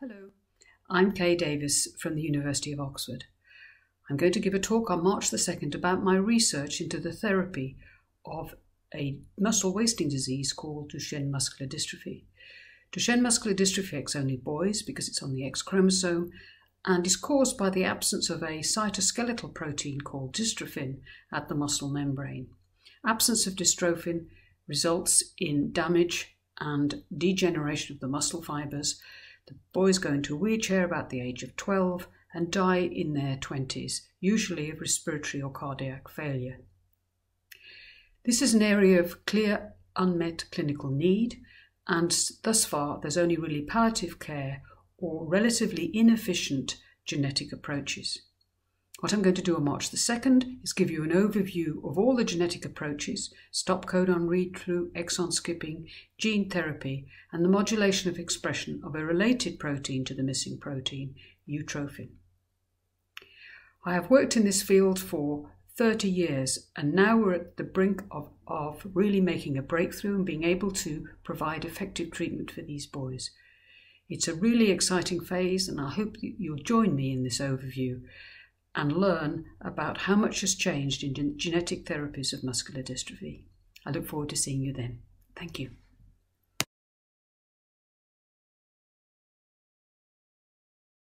Hello, I'm Kay Davies from the University of Oxford. I'm going to give a talk on March the 2nd about my research into the therapy of a muscle wasting disease called Duchenne muscular dystrophy. Duchenne muscular dystrophy affects only boys because it's on the X chromosome and is caused by the absence of a cytoskeletal protein called dystrophin at the muscle membrane. Absence of dystrophin results in damage and degeneration of the muscle fibers the boys go into a wheelchair about the age of 12 and die in their 20s, usually of respiratory or cardiac failure. This is an area of clear unmet clinical need, and thus far there's only really palliative care or relatively inefficient genetic approaches. What I'm going to do on March the 2nd is give you an overview of all the genetic approaches, stop codon read through, exon skipping, gene therapy, and the modulation of expression of a related protein to the missing protein, utrophin. I have worked in this field for 30 years, and now we're at the brink of, of really making a breakthrough and being able to provide effective treatment for these boys. It's a really exciting phase, and I hope you'll join me in this overview and learn about how much has changed in genetic therapies of muscular dystrophy. I look forward to seeing you then. Thank you.